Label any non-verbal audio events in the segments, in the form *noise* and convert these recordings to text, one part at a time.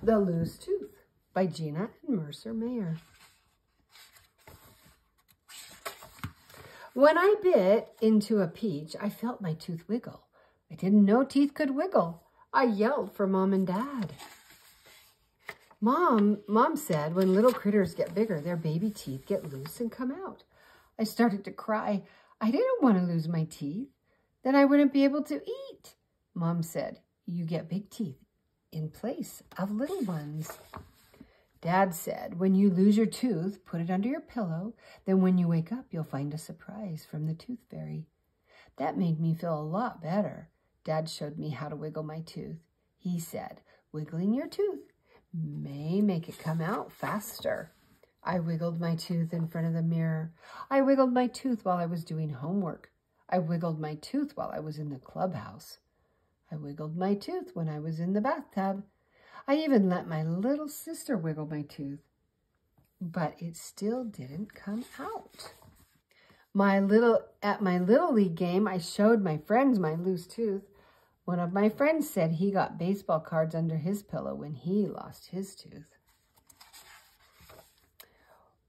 The Loose Tooth by Gina and Mercer Mayer. When I bit into a peach, I felt my tooth wiggle. I didn't know teeth could wiggle. I yelled for mom and dad. Mom, mom said when little critters get bigger, their baby teeth get loose and come out. I started to cry. I didn't want to lose my teeth. Then I wouldn't be able to eat. Mom said, you get big teeth in place of little ones. Dad said, when you lose your tooth, put it under your pillow. Then when you wake up, you'll find a surprise from the tooth fairy. That made me feel a lot better. Dad showed me how to wiggle my tooth. He said, wiggling your tooth may make it come out faster. I wiggled my tooth in front of the mirror. I wiggled my tooth while I was doing homework. I wiggled my tooth while I was in the clubhouse. I wiggled my tooth when I was in the bathtub. I even let my little sister wiggle my tooth, but it still didn't come out. My little At my Little League game, I showed my friends my loose tooth. One of my friends said he got baseball cards under his pillow when he lost his tooth.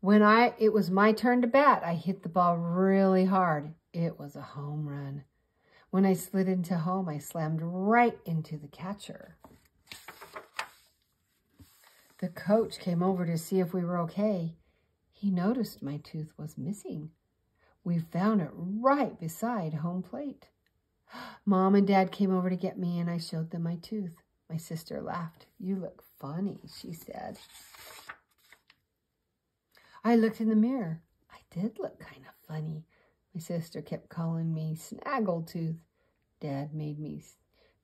When I it was my turn to bat, I hit the ball really hard. It was a home run. When I slid into home, I slammed right into the catcher. The coach came over to see if we were okay. He noticed my tooth was missing. We found it right beside home plate. *gasps* Mom and Dad came over to get me and I showed them my tooth. My sister laughed. You look funny, she said. I looked in the mirror. I did look kind of funny. My sister kept calling me Snaggletooth. Dad made me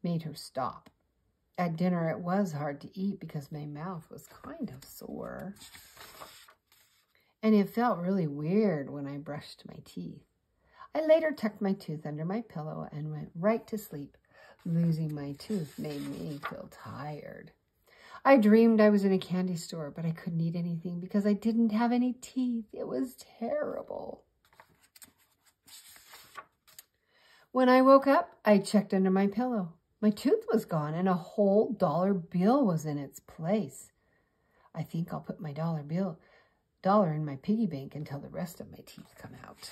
made her stop. At dinner, it was hard to eat because my mouth was kind of sore. And it felt really weird when I brushed my teeth. I later tucked my tooth under my pillow and went right to sleep. Losing my tooth made me feel tired. I dreamed I was in a candy store, but I couldn't eat anything because I didn't have any teeth. It was terrible. When I woke up, I checked under my pillow. My tooth was gone and a whole dollar bill was in its place. I think I'll put my dollar bill dollar in my piggy bank until the rest of my teeth come out.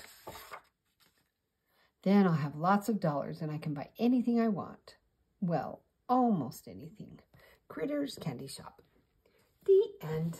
Then I'll have lots of dollars and I can buy anything I want. Well, almost anything. Critters Candy Shop. The end.